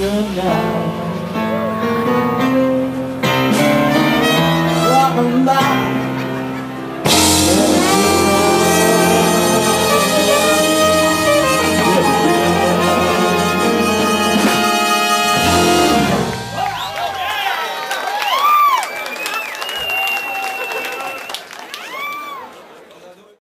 the night Walking by.